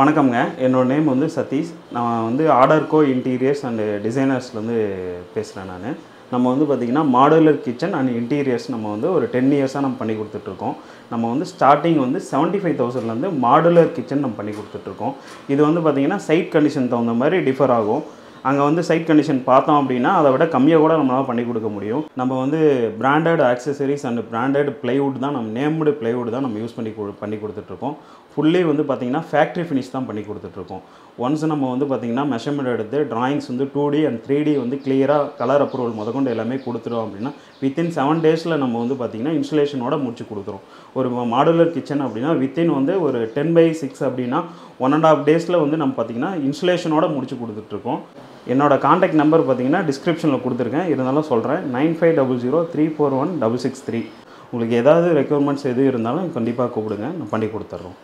வணக்கம்ங்க. என்னோட நேம் வந்து சதீஷ். நான் வந்து ஆர்டர்கோ இன்டீரியர்ஸ் அண்டு டிசைனர்ஸ்லேருந்து பேசுகிறேன் நான். நம்ம வந்து பார்த்திங்கன்னா மாடுலர் கிச்சன் அண்ட் இன்டீரியர்ஸ் நம்ம வந்து ஒரு டென் இயர்ஸாக நம்ம பண்ணி கொடுத்துட்ருக்கோம். நம்ம வந்து ஸ்டார்டிங் வந்து செவன்ட்டி ஃபைவ் தௌசண்ட்லேருந்து மாடுலர் கிச்சன் நம்ம பண்ணி கொடுத்துட்ருக்கோம். இது வந்து பார்த்திங்கன்னா சைட் கண்டிஷன் தகுந்த மாதிரி டிஃபர் ஆகும். அங்கே வந்து சைட் கண்டிஷன் பார்த்தோம் அப்படின்னா அதை விட கம்மியாக கூட நம்மளால் பண்ணி கொடுக்க முடியும். நம்ம வந்து branded accessories and branded plywood தான் நம்ம நேம்டு பிளைவுட் தான் நம்ம யூஸ் பண்ணி கொடு- பண்ணி கொடுத்துட்ருக்கோம். ஃபுல்லி வந்து பார்த்திங்கன்னா ஃபேக்ட்ரி ஃபினிஷ் தான் பண்ணி கொடுத்துட்ருக்கோம். ஒன்ஸ் நம்ம வந்து பார்த்திங்கன்னா மெஷர்மெண்ட் எடுத்து ட்ராயிங்ஸ் வந்து two D and three D வந்து கிளியராக கலர் அப்ரூவல் முதற்கொண்டு எல்லாமே கொடுத்துருவோம் அப்படின்னா வித்தின் செவன் டேஸில் நம்ம வந்து பார்த்திங்கன்னா இன்ஸ்டலேஷனோட முடிச்சு கொடுத்துரும். ஒரு மாடுலர் கிச்சன் அப்படின்னா வித்தின் வந்து ஒரு டென் பை சிக்ஸ் அப்படின்னா ஒன் அண்ட் ஆஃப் டேஸில் வந்து நம்ம பார்த்திங்கன்னா இன்ஸ்டலேஷனோட முடிச்சு கொடுத்துட்ருக்கோம். என்னோட காண்டாக்ட் நம்பர் பார்த்தீங்கன்னா டிஸ்கிரிப்ஷனில் கொடுத்துருக்கேன். இருந்தாலும் சொல்கிறேன் nine five double zero three four one double six three. உங்களுக்கு ஏதாவது ரெக்குயர்மெண்ட்ஸ் எது இருந்தாலும் கண்டிப்பாக கூப்பிடுங்க. நான் பண்ணி கொடுத்துட்றோம்